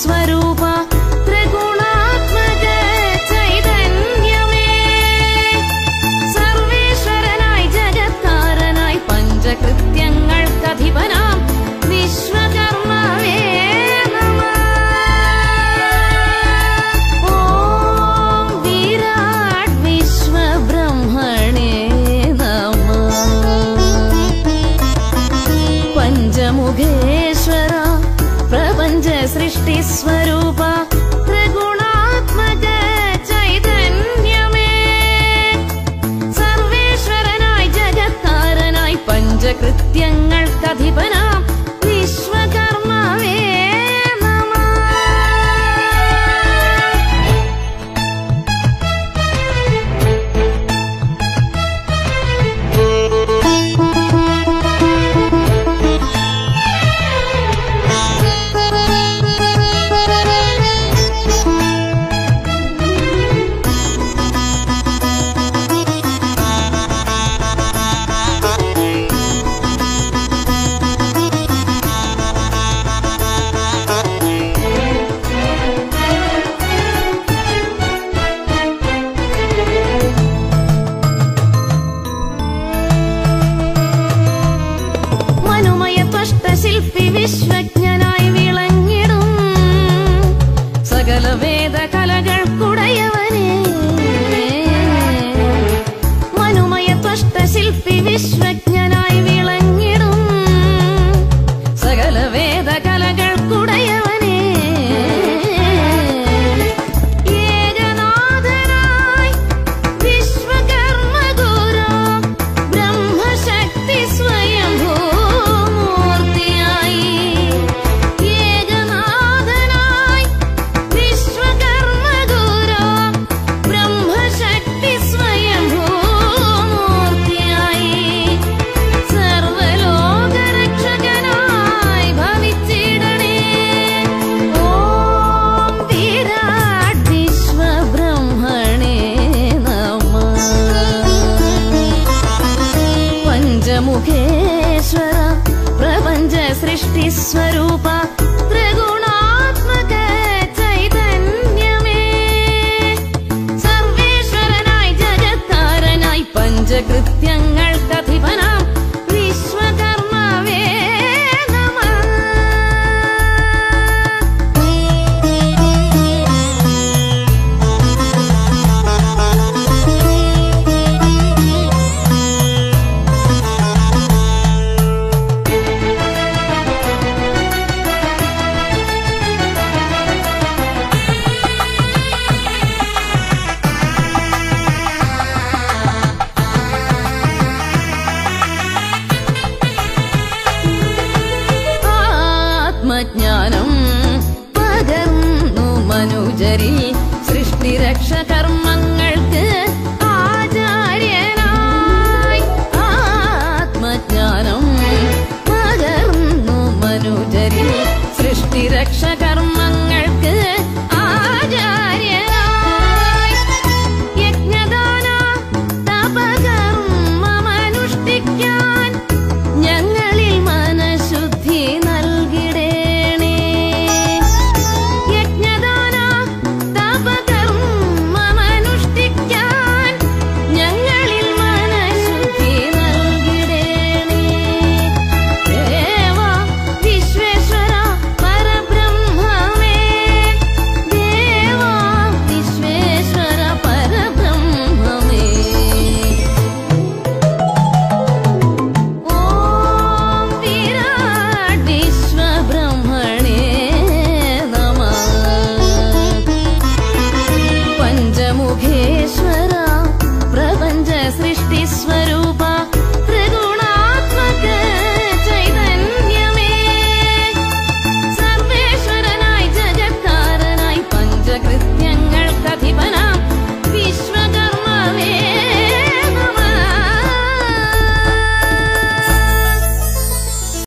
स्वरूप സർവജ്ഞനായി വിളങ്ങിടും. സകല വേദ കലകൾക്കുടയവനെ മനോമയ ത്വഷ്ട ശില്പി വിശ്വജ്ഞന प्रपञ्च सृष्टिस्वरूपा ആത്മജ്ഞാനം പകർന്നു മനുജരി. സൃഷ്ടിരക്ഷ കർമ്മങ്ങൾ